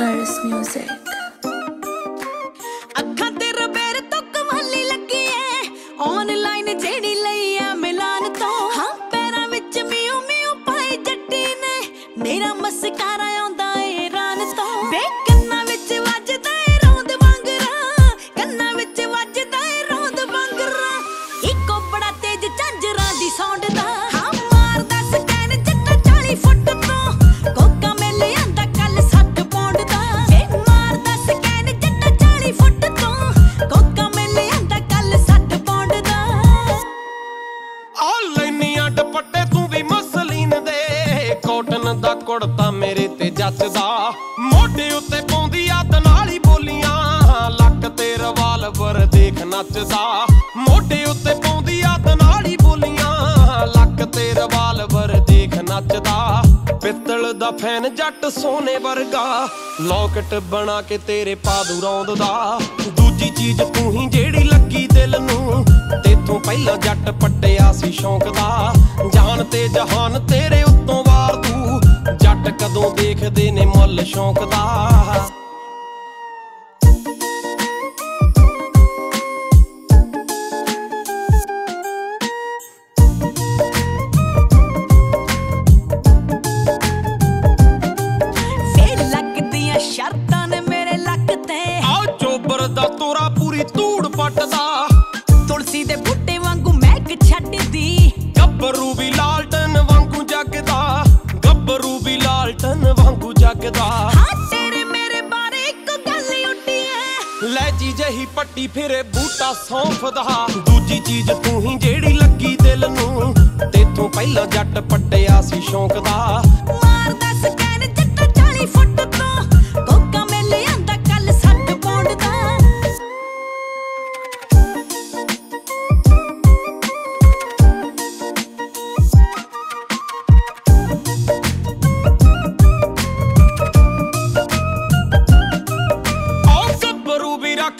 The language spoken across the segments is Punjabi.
Paris Music. ਅੱਖਾਂ ਤੇ ਰਬੇਰ ਤੋਂ ਕਮਾਲੀ ਲੱਗੀ ਐ ਆਨਲਾਈਨ ਜਿਹੜੀ ਲਈ ਆ ਮਿਲਾਨ ਤੋਂ। ਹਾਂ। ਪੈਰਾਂ ਵਿੱਚ ਮਿਊ ਮਿਊ ਪਾਏ ਜੱਟੀ ਨੇ। ਮੇਰਾ ਮਸਕਾਰਾ ਆਉਂਦਾ ਏ ਰਾਨ ਤੋਂ। ਵੇ। ਕੰਨਾਂ ਵਿੱਚ ਵੱਜਦਾ ਏ ਰੌਂਦ ਵਾਂਗਰਾ। ਕੰਨਾਂ ਵਿੱਚ ਵੱਜਦਾ ਏ ਰੌਂਦ ਵਾਂਗਰਾ। ਇੱਕੋ ਬੜਾ ਤੇਜ ਝੰਜਰਾਂ ਦੀ ਸੌਂਡ ਦਾ ਕਾਟਨ ਮੇਰੇ ਤੇ ਜੱਚਦਾ ਮੋਢੇ ਉੱਤੇ ਪਾਉਂਦੀ ਆ ਦਨਾਲੀ ਬੋਲੀਆਂ। ਲੱਕ ਤੇ ਰਿਵਾਲਵਰ ਦੇਖ ਨੱਚਦਾ। ਮੋਢੇ ਉੱਤੇ ਪਾਉਂਦੀ ਆ ਦਨਾਲੀ ਬੋਲੀਆਂ। ਲੱਕ ਤੇ ਰਿਵਾਲਵਰ ਦੇਖ ਨੱਚਦਾ। ਪਿੱਤਲ ਦਾ ਫੈਨ ਜੱਟ ਸੋਨੇ ਵਰਗਾ। ਲੋਕਟ ਬਣਾ ਕੇ ਤੇਰੇ ਪਾਦੂ ਰੌਂਦਦਾ। ਦੂਜੀ ਚੀਜ਼ ਤੂੰ ਹੀ ਜਿਹੜੀ ਲੱਗੀ ਦਿਲ ਨੂੰ। ਤੇਥੋਂ ਪਹਿਲਾਂ ਜੱਟ ਪੱਟਿਆ ਸੀ ਸ਼ੌਂਕ ਦਾ। 我个大。ਵੀ ਲਾਲਟਨ ਵਾਂਗੂ ਜਗਦਾ। ਹਾਂ ਤੇਰੇ ਮੇਰੇ ਬਾਰੇ ਇੱਕ ਗੱਲ ਉੱਡੀ ਐ। ਲੈ ਜੀ ਜਹੀ ਪੱਟੀ ਫਿਰੇ ਬੂਟਾ ਸੌਂਫਦਾ। ਦੂਜੀ ਚੀਜ਼ ਤੂੰ ਹੀ ਜਿਹੜੀ ਲੱਗੀ ਦਿਲ ਨੂੰ ਤੇਥੋਂ ਪਹਿਲਾਂ ਜੱਟ ਪੱਟਿਆ ਸੀ ਸ਼ੌਂਕ ਦਾ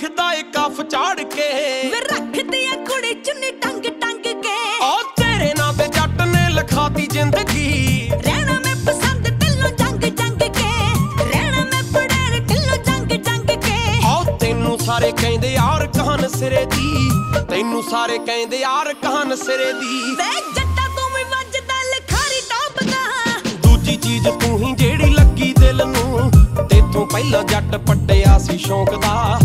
ਰੱਖਦਾ ਏ ਕਫ ਚਾੜ ਕੇ। ਵੇ ਰੱਖਦੀ ਆ ਕੁੜੀ ਚੁੰਨੀ ਟੰਗ ਟੰਗ ਕੇ। ਉਹ ਤੇਰੇ ਨਾਂ ਤੇ ਜੱਟ ਨੇ ਲਿਖਾਤੀ ਜ਼ਿੰਦਗੀ। ਰਹਿਣਾ ਮੈਂ ਪਸੰਦ ਢਿੱਲੋਂ ਜੰਗ ਜੰਗ ਕੇ। ਰਹਿਣਾ ਮੈਂ ਪੜੇਰ ਢਿੱਲੋਂ ਜੰਗ ਜੰਗ ਕੇ। ਉਹ ਤੈਨੂੰ ਸਾਰੇ ਕਹਿੰਦੇ ਯਾਰ ਕਹਾਨ ਸਿਰੇ ਦੀ। ਤੈਨੂੰ ਸਾਰੇ ਕਹਿੰਦੇ ਯਾਰ ਕਹਾਨ ਸਿਰੇ ਦੀ। ਵੇ ਜੱਟਾ ਤੂੰ ਵੀ ਵੱਜਦਾ ਲਖਾਰੀ ਟੌਪ ਦਾ ਦੂਜੀ ਚੀਜ਼ ਤੂੰ ਹੀ ਜਿਹੜੀ ਲੱਗੀ ਦਿਲ ਨੂੰ। ਤੇਥੋਂ ਪਹਿਲਾਂ ਜੱਟ ਪੱਟਿਆ ਸੀ ਸ਼ੌਂਕ ਦਾ।